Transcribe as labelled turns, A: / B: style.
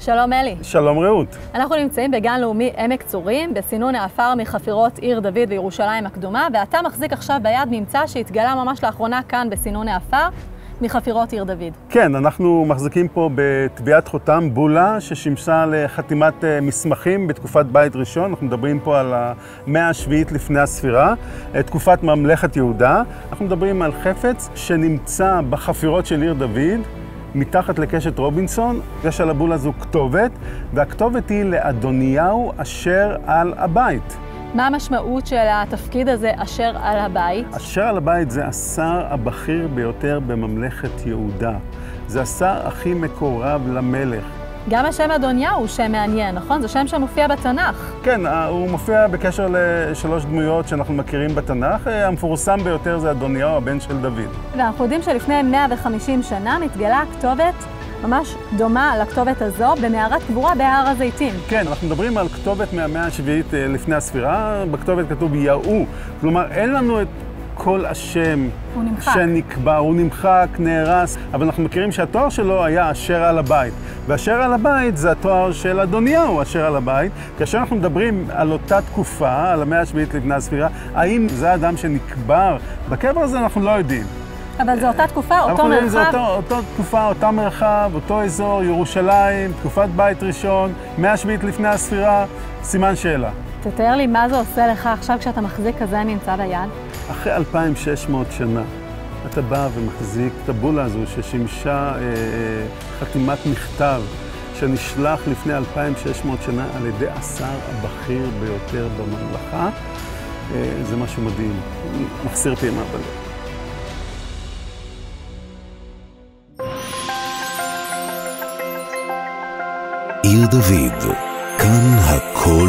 A: שלום אלי.
B: שלום רעות.
A: אנחנו נמצאים בגן לאומי עמק צורים, בסינון העפר מחפירות עיר דוד וירושלים הקדומה, ואתה מחזיק עכשיו ביד ממצא שהתגלה ממש לאחרונה כאן בסינון העפר, מחפירות עיר דוד.
B: כן, אנחנו מחזיקים פה בטביעת חותם בולה ששימשה לחתימת אה, מסמכים בתקופת בית ראשון. אנחנו מדברים פה על המאה השביעית לפני הספירה, אה, תקופת ממלכת יהודה. אנחנו מדברים על חפץ שנמצא בחפירות של עיר דוד. מתחת לקשת רובינסון, יש על הבול הזו כתובת, והכתובת היא לאדוניהו אשר על הבית.
A: מה המשמעות של התפקיד הזה, אשר על הבית?
B: אשר על הבית זה השר הבכיר ביותר בממלכת יהודה. זה השר הכי מקורב למלך.
A: גם השם אדוניהו הוא שם מעניין, נכון? זה שם שמופיע בתנ"ך.
B: כן, אה, הוא מופיע בקשר לשלוש דמויות שאנחנו מכירים בתנ"ך. אה, המפורסם ביותר זה אדוניהו, הבן של דוד.
A: ואנחנו יודעים שלפני 150 שנה מתגלה כתובת ממש דומה לכתובת הזו במערת קבורה בהר הזיתים.
B: כן, אנחנו מדברים על כתובת מהמאה השביעית אה, לפני הספירה. בכתובת כתוב יהוא. כלומר, אין לנו את כל השם
A: הוא נמחק.
B: שנקבע, הוא נמחק, נהרס, אבל אנחנו מכירים שהתואר שלו היה אשר על הבית. ואשר על הבית זה התואר של אדוניהו, אשר על הבית. כאשר אנחנו מדברים על אותה תקופה, על המאה השביעית לפני הספירה, האם זה האדם שנקבר בקבר הזה, אנחנו לא יודעים.
A: אבל זו אותה תקופה, אותו
B: אנחנו יודעים, זה
A: מרחב.
B: אותו, תקופה, אותו מרחב, אותו אזור, ירושלים, תקופת בית ראשון, מאה השביעית לפני הספירה, סימן שאלה.
A: תתאר לי מה זה עושה לך עכשיו כשאתה מחזיק כזה ממצא ביד.
B: אחרי 2,600 שנה, אתה בא ומחזיק את הבולה הזו ששימשה אה, אה, חתימת מכתב שנשלח לפני 2,600 שנה על ידי השר הבכיר ביותר בממלכה. אה, זה משהו מדהים, מחסיר פעימה בלב.
C: עיר דוד, כאן הכל